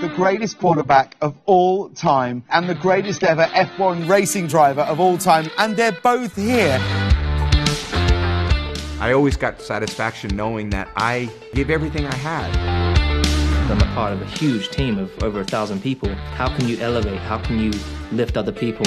the greatest quarterback of all time and the greatest ever F1 racing driver of all time, and they're both here. I always got satisfaction knowing that I gave everything I had. I'm a part of a huge team of over a thousand people. How can you elevate? How can you lift other people?